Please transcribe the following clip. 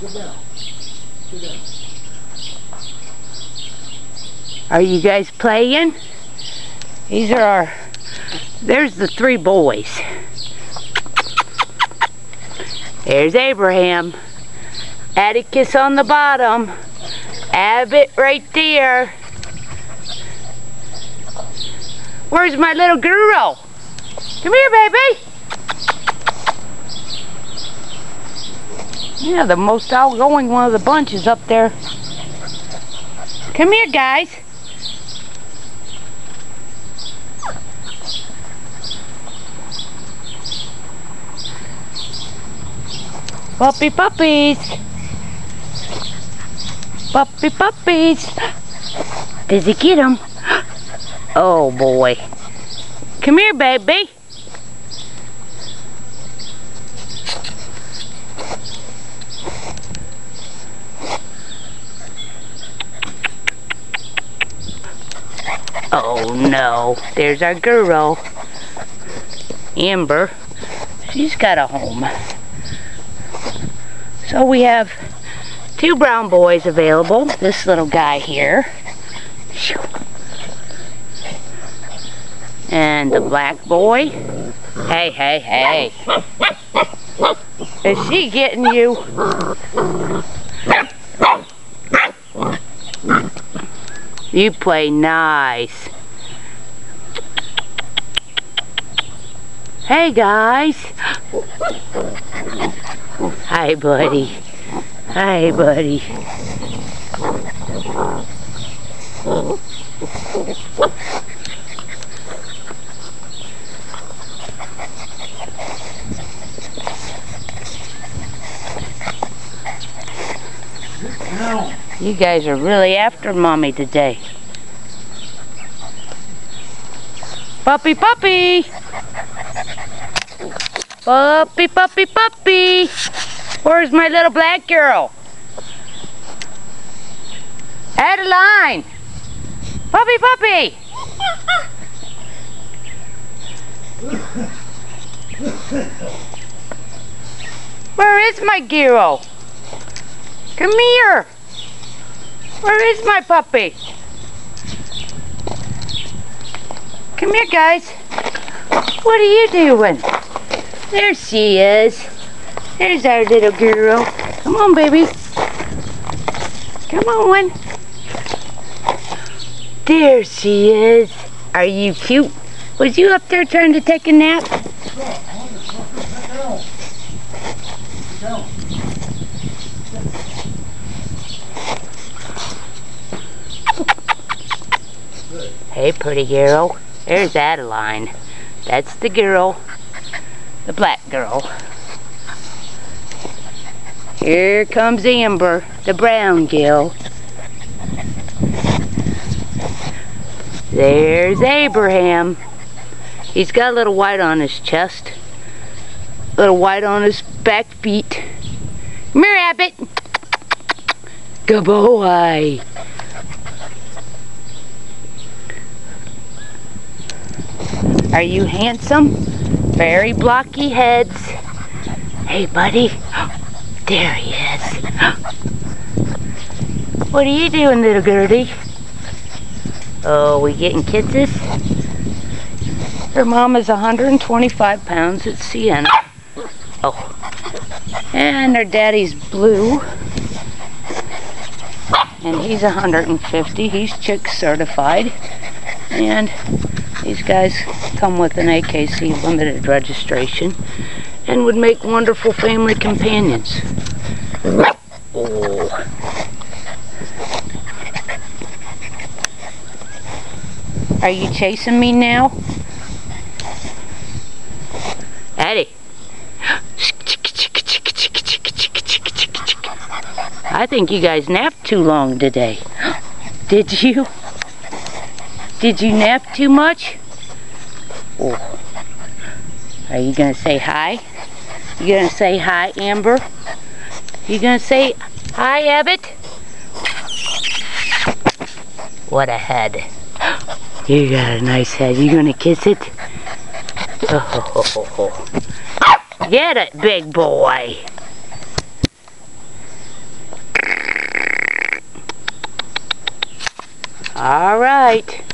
Sit down. Sit down. Are you guys playing? These are our, there's the three boys. There's Abraham. Atticus on the bottom. Abbott right there. Where's my little girl? Come here, baby. Yeah, the most outgoing one of the bunch is up there. Come here, guys. Puppy puppies. Puppy puppies. Does he get them? Oh boy. Come here, baby. Oh no, there's our girl. Amber. She's got a home. So we have two brown boys available. This little guy here. And the black boy. Hey, hey, hey. Is she getting you? You play nice. Hey guys. Hi buddy. Hi buddy. You guys are really after mommy today. Puppy, puppy! Puppy, puppy, puppy! Where's my little black girl? Adaline! Puppy, puppy! Where is my girl? Come here! Where is my puppy? Come here, guys. What are you doing? There she is. There's our little girl. Come on, baby. Come on. There she is. Are you cute? Was you up there trying to take a nap? Hey, pretty girl. There's Adaline. That's the girl. The black girl. Here comes Amber, the brown girl. There's Abraham. He's got a little white on his chest. A little white on his back feet. Come here, Abbott. Good boy. Are you handsome? Very blocky heads. Hey, buddy. There he is. What are you doing, little Gertie? Oh, we getting kisses? Her mom is 125 pounds at Sienna. Oh. And her daddy's blue. And he's 150. He's CHIC certified. And these guys come with an AKC limited registration and would make wonderful family companions. Oh. Are you chasing me now? Eddie. I think you guys napped too long today. Did you? Did you nap too much? Oh. Are you going to say hi? You going to say hi, Amber? You going to say hi, Abbott? What a head. You got a nice head. You going to kiss it? Oh. Get it, big boy. All right.